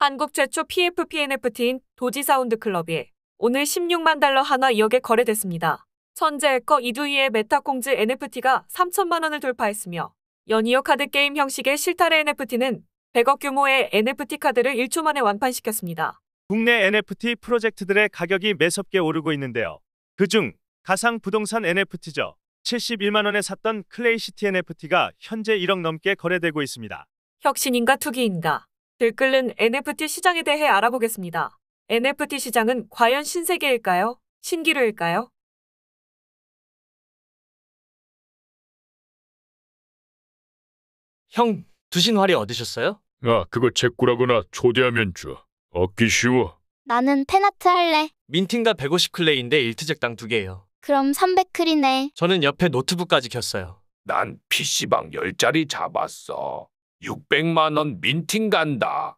한국 최초 PFP NFT인 도지사운드 클럽이 오늘 16만 달러 한화 2억에 거래됐습니다. 천재 해커 이두희의 메타콩즈 NFT가 3천만 원을 돌파했으며 연이어 카드 게임 형식의 실타래 NFT는 100억 규모의 NFT 카드를 1초 만에 완판시켰습니다. 국내 NFT 프로젝트들의 가격이 매섭게 오르고 있는데요. 그중 가상 부동산 NFT죠. 71만 원에 샀던 클레이시티 NFT가 현재 1억 넘게 거래되고 있습니다. 혁신인가 투기인가? 들끓는 NFT 시장에 대해 알아보겠습니다. NFT 시장은 과연 신세계일까요? 신기루일까요? 형, 두신활이 얻으셨어요? 아, 그거 제 꾸라거나 초대하면 줘. 얻기 쉬워. 나는 팬아트 할래. 민팅가 150 클레이인데 1트잭당 두 개예요. 그럼 300클이네. 저는 옆에 노트북까지 켰어요. 난 PC방 10자리 잡았어. 600만 원 minting 간다.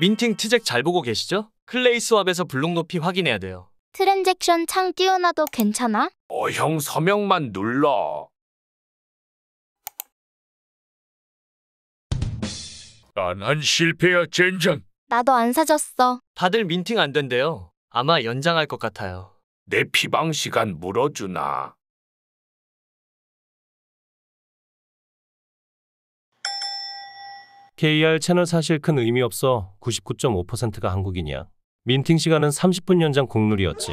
minting 트잭 잘 보고 계시죠? 클레이 스왑에서 블록 높이 확인해야 돼요. transaction 창 띄워놔도 괜찮아? 어, 형 서명만 눌러. 난 한 실패야, 젠장. 나도 안 사줬어. 다들 민팅 안 된대요. 아마 연장할 것 같아요. 내 피방 시간 물어주나. KR 채널 사실 큰 의미 없어 99.5%가 한국인이야. 민팅 시간은 30분 연장 국룰이었지.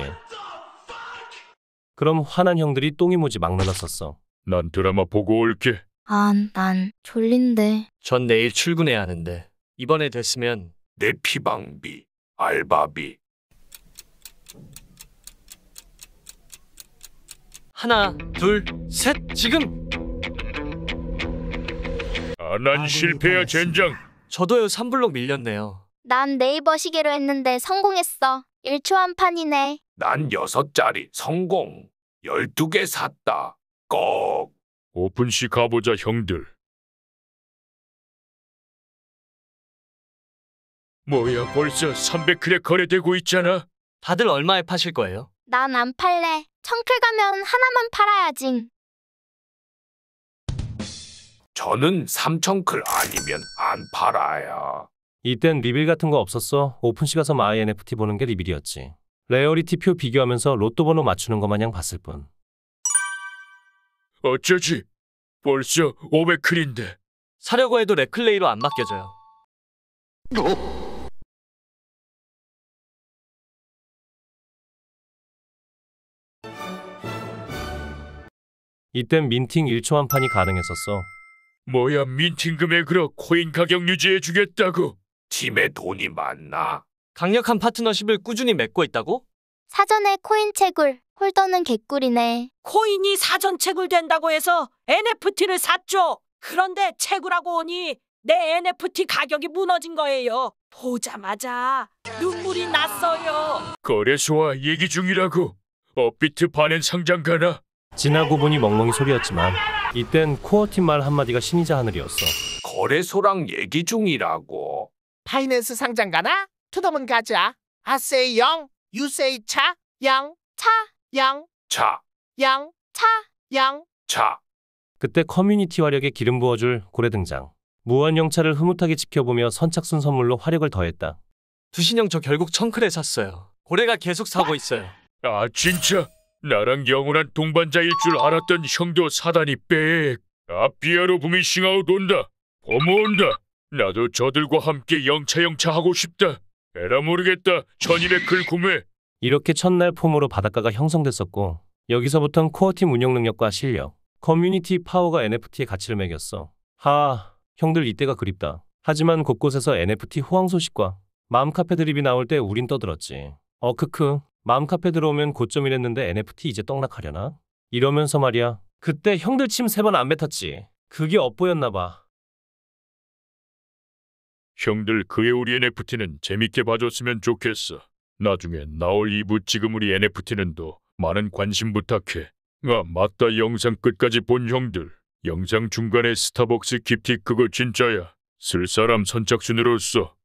그럼 화난 형들이 똥이 모지 막 눌렀었어. 난 드라마 보고 올게. 아, 난 졸린데. 전 내일 출근해야 하는데 이번에 됐으면 내 피방비, 알바비. 하나, 둘, 셋, 지금! 아, 난 실패야, 젠장. 저도요 3블록 밀렸네요. 난 네이버 시계로 했는데 성공했어. 1초 한 판이네. 난 6자리 성공. 12개 샀다. 꼭. 오픈시 가보자, 형들. 뭐야, 벌써 300클에 거래되고 있잖아. 다들 얼마에 파실 거예요? 난 안 팔래. 천클 가면 하나만 팔아야지. 저는 3천클 아니면 안 팔아요. 이땐 reveal 같은 거 없었어. 오픈시 가서 my NFT 보는 게 reveal이었지. rarity 표 비교하면서 로또 번호 맞추는 거 마냥 봤을 뿐. 어쩌지? 벌써 500클인데. 사려고 해도 레클레이로 안 맡겨져요. 이땐 minting 1초 완판이 가능했었어. 뭐야, minting 금액으로 코인 가격 유지해 주겠다고. 팀에 돈이 많나? 강력한 파트너십을 꾸준히 맺고 있다고? 사전에 코인 채굴. 홀더는 개꿀이네. 코인이 사전 채굴된다고 해서 NFT를 샀죠. 그런데 채굴하고 오니 내 NFT 가격이 무너진 거예요. 보자마자 눈물이 났어요. 거래소와 얘기 중이라고. 업비트 반엔 상장 가나? 지나고 보니 멍멍이 소리였지만 이땐 코어팀 말 한마디가 신이자 하늘이었어. 거래소랑 얘기 중이라고. 바이낸스 상장 가나? to the moon 가자. I say 영, you say 차, 영, 차, 영, 자, 영, 차. 영. 자. 그때 커뮤니티 화력에 기름 부어줄 고래 등장. 무한 영차를 흐뭇하게 지켜보며 선착순 선물로 화력을 더했다. 두신형 저 결국 천클에 샀어요. 고래가 계속 사고 있어요. 아, 진짜? 나랑 영원한 동반자일 줄 알았던 형도 사다니 빽. 아, 비아로 붕이 싱아웃 온다. 어머 온다. 나도 저들과 함께 영차영차 하고 싶다. 에라 모르겠다. 전임의 글 구매. 이렇게 첫날 폼으로 바닷가가 형성됐었고 여기서부턴 코어팀 운영 능력과 실력, 커뮤니티 파워가 NFT의 가치를 매겼어. 하, 형들 이때가 그립다. 하지만 곳곳에서 NFT 호황 소식과 마음 카페 드립이 나올 때 우린 떠들었지. 어 크크, 마음 카페 들어오면 고점 이랬는데 NFT 이제 떡락하려나? 이러면서 말이야. 그때 형들 침 세 번 안 뱉었지. 그게 엇보였나 봐. 형들 그의 우리 NFT는 재밌게 봐줬으면 좋겠어. 나중에 나올 이부 지금 우리 NFT는 또 많은 관심 부탁해. 아 맞다 영상 끝까지 본 형들. 영상 중간에 스타벅스 깁티 그거 진짜야. 쓸 사람 선착순으로서